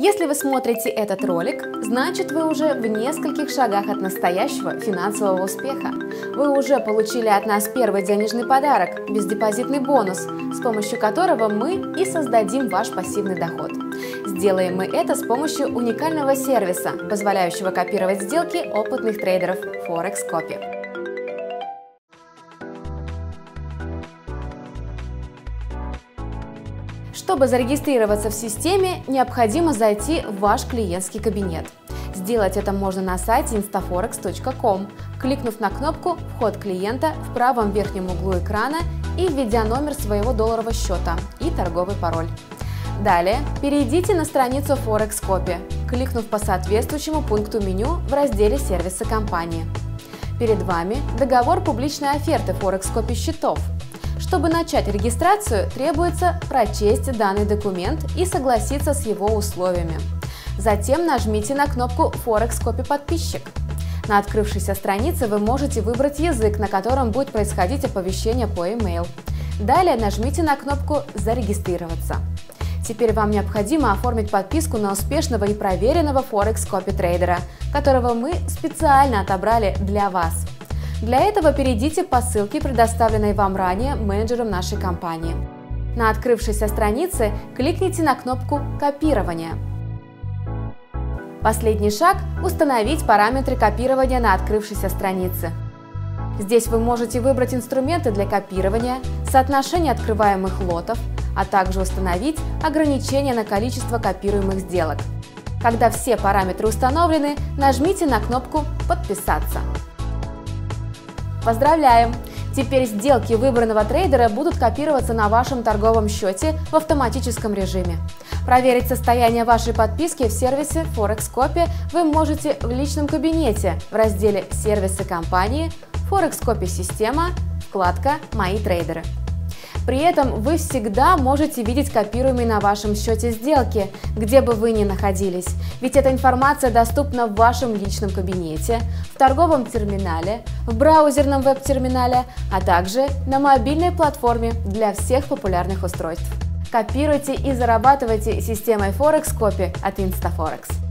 Если вы смотрите этот ролик, значит вы уже в нескольких шагах от настоящего финансового успеха. Вы уже получили от нас первый денежный подарок, бездепозитный бонус, с помощью которого мы и создадим ваш пассивный доход. Сделаем мы это с помощью уникального сервиса, позволяющего копировать сделки опытных трейдеров Forex Copy. Чтобы зарегистрироваться в системе, необходимо зайти в ваш клиентский кабинет. Сделать это можно на сайте instaforex.com, кликнув на кнопку «Вход клиента» в правом верхнем углу экрана и введя номер своего долларового счета и торговый пароль. Далее перейдите на страницу Forex Copy, кликнув по соответствующему пункту меню в разделе «Сервисы компании». Перед вами договор публичной оферты Forex Copy счетов – чтобы начать регистрацию, требуется прочесть данный документ и согласиться с его условиями. Затем нажмите на кнопку Forex Copy подписчик. На открывшейся странице вы можете выбрать язык, на котором будет происходить оповещение по email. Далее нажмите на кнопку «Зарегистрироваться». Теперь вам необходимо оформить подписку на успешного и проверенного Forex Copy трейдера, которого мы специально отобрали для вас – для этого перейдите по ссылке, предоставленной вам ранее менеджером нашей компании. На открывшейся странице кликните на кнопку «Копирование». Последний шаг – установить параметры копирования на открывшейся странице. Здесь вы можете выбрать инструменты для копирования, соотношение открываемых лотов, а также установить ограничения на количество копируемых сделок. Когда все параметры установлены, нажмите на кнопку «Подписаться». Поздравляем! Теперь сделки выбранного трейдера будут копироваться на вашем торговом счете в автоматическом режиме. Проверить состояние вашей подписки в сервисе Forex Copy вы можете в личном кабинете в разделе «Сервисы компании», Forex Copy система, вкладка «Мои трейдеры». При этом вы всегда можете видеть копируемые на вашем счете сделки, где бы вы ни находились, ведь эта информация доступна в вашем личном кабинете, в торговом терминале, в браузерном веб-терминале, а также на мобильной платформе для всех популярных устройств. Копируйте и зарабатывайте системой Forex Copy от InstaForex.